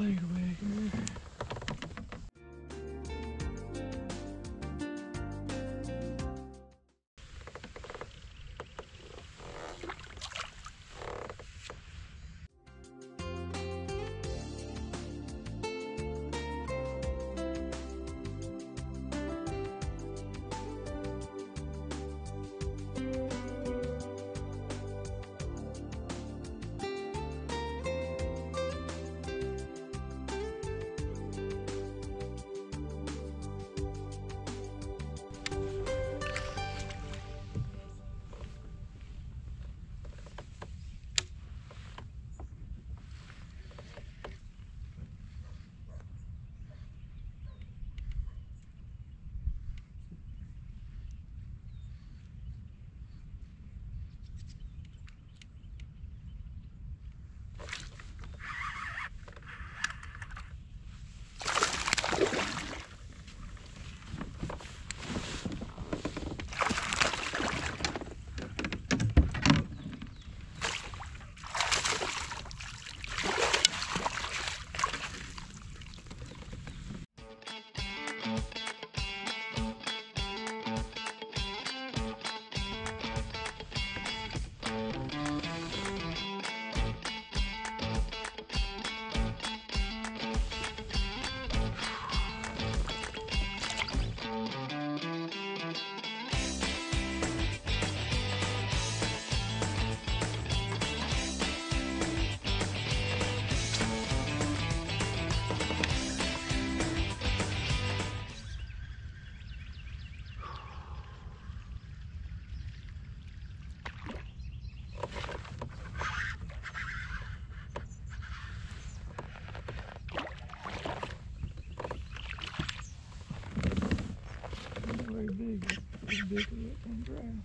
Vay vay. Big that kind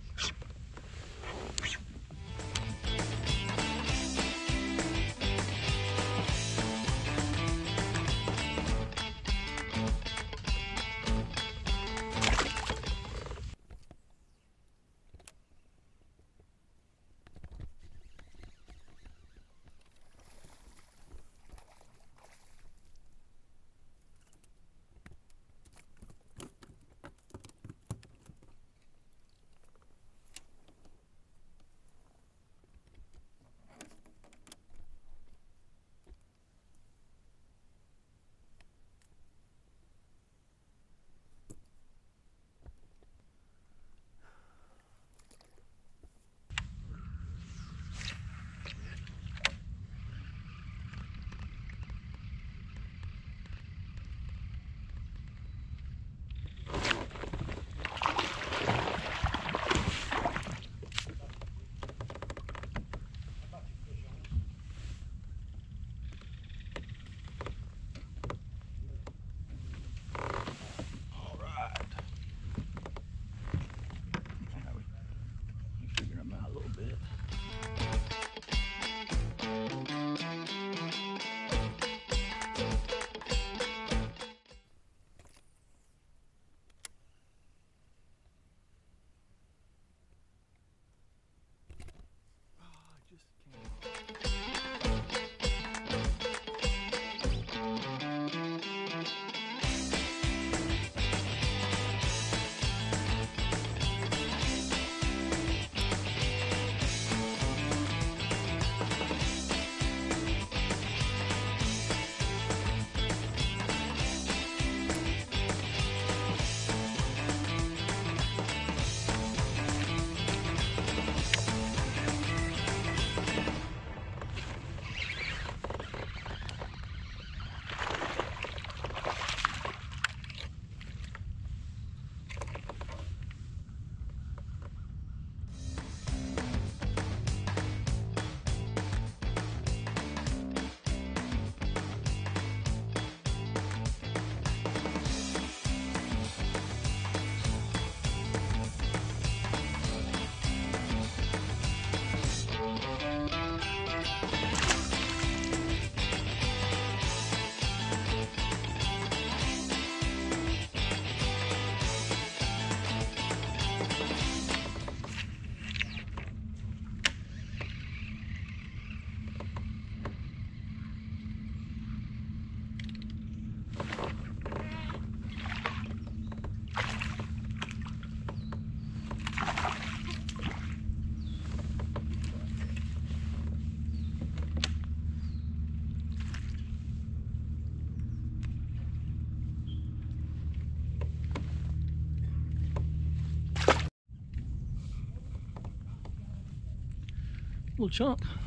grass.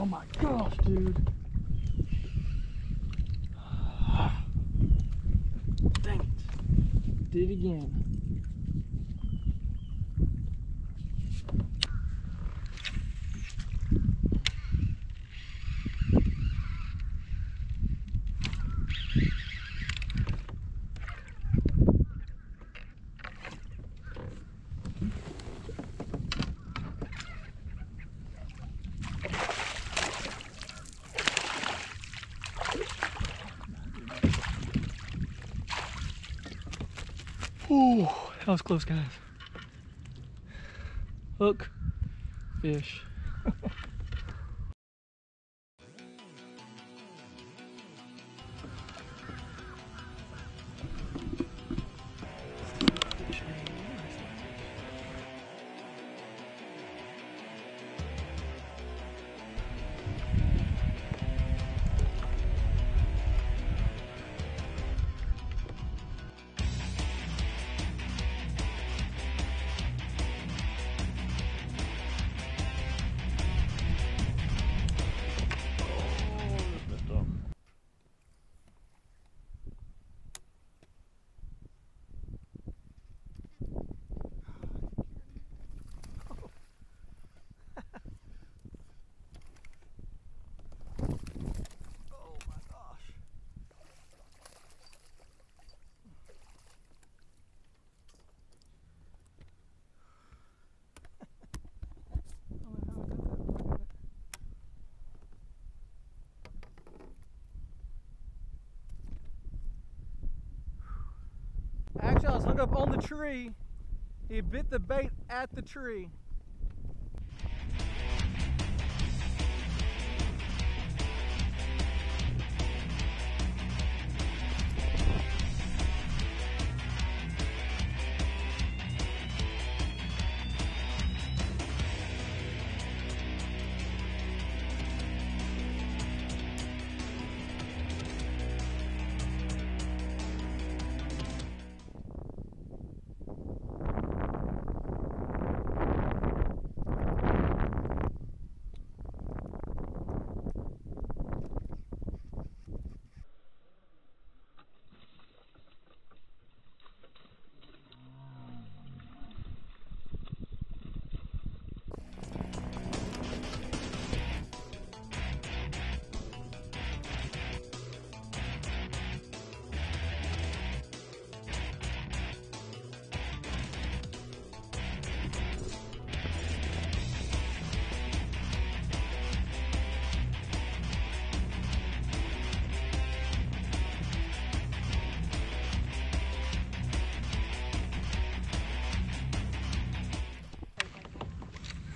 Oh my gosh, dude. Dang it. Did it again. Ooh, that was close, guys. Hook, fish. Actually, I was hung up on the tree. He bit the bait at the tree.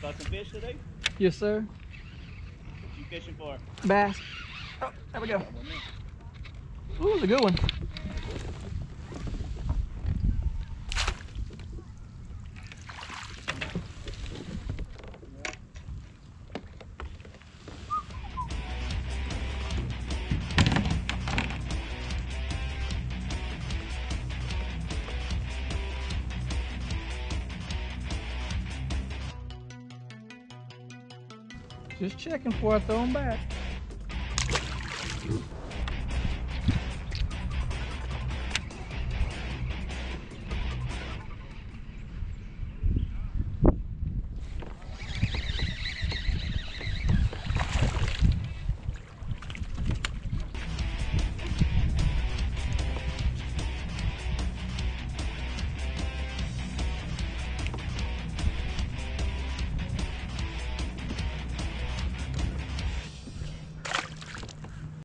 Got some fish today? Yes, sir. What you fishing for? Bass. Oh, there we go. Ooh, it's a good one. Just checking before I throw them back.